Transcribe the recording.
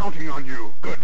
counting on you. Good.